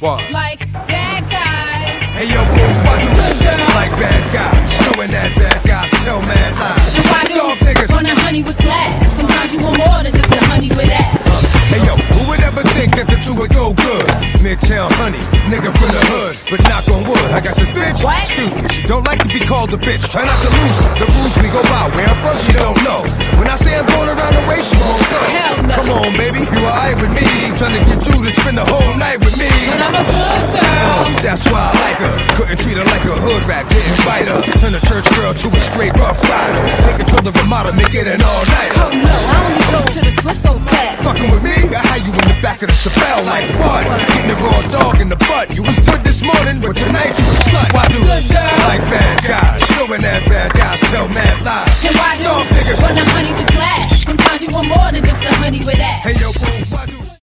What? Like bad guys. Hey yo, boys, watch them like bad guys. Showing that bad guys tell mad lies. And why do Dog you niggas. want a honey with class? Sometimes you want more than just a honey with ass. Hey yo, who would ever think that the two would go good? Midtown honey, nigga from the hood, but knock on wood. I got this bitch. What? Excuse me, she don't like to be called a bitch. Try not to lose the rules we go by. Where I'm from, she don't know. When I say I'm going around the way, she won't go. Hell no. Come on, baby, you alright with me? Trying to get you to spend the whole night with me. I'm a good girl. That's why I like her. Couldn't treat her like a hood rat, didn't invite her. Turn a church girl to a straight rough rider. Take her to the Ramada, make it an all night. Oh no, I only go to the Swiss Hotel. Fucking with me? I had you in the back of the Chevelle like what? Getting a raw dog in the butt. You was good this morning, but tonight you a slut. Why do good girls. like bad guys? Showing that bad guys tell mad lies. And why do niggas run the honey to glass? Sometimes you want more than just the honey with that. Hey yo, boo, why do